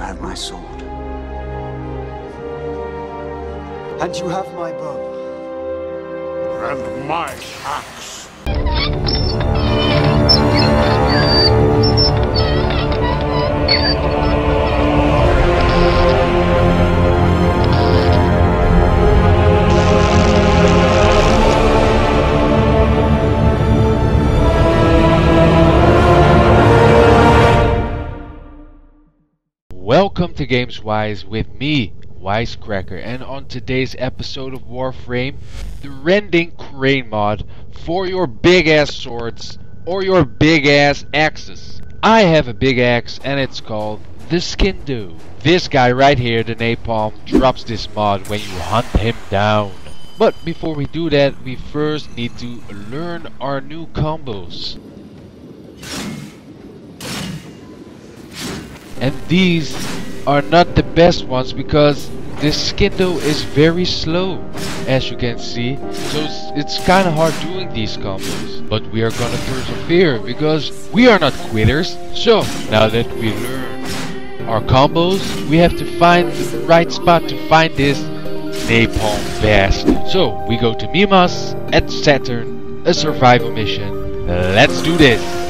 have my sword. And you have my bow. And my axe. Welcome to Games Wise with me, WiseKrakr, and on today's episode of Warframe, the Rending Crane mod for your big ass swords or your big ass axes. I have a big axe and it's called the Scindo. This guy right here, the Napalm, drops this mod when you hunt him down. But before we do that, we first need to learn our new combos. And these are not the best ones because this Scindo is very slow as you can see. So it's, it's kind of hard doing these combos. But we are gonna persevere because we are not quitters. So now that we learn our combos we have to find the right spot to find this napalm vest. So we go to Mimas at Saturn a survival mission. Let's do this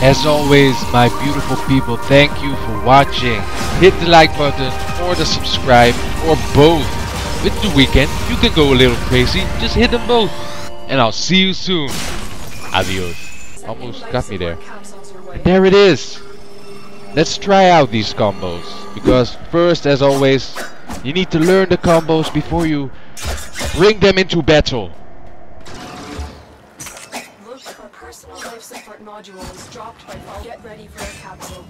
As always, my beautiful people, thank you for watching. Hit the like button or the subscribe or both. With the weekend, you can go a little crazy, just hit them both. And I'll see you soon. Adios. Almost got me there. And there it is. Let's try out these combos. Because first, as always, you need to learn the combos before you bring them into battle. Module is dropped by. Get ready for a capsule.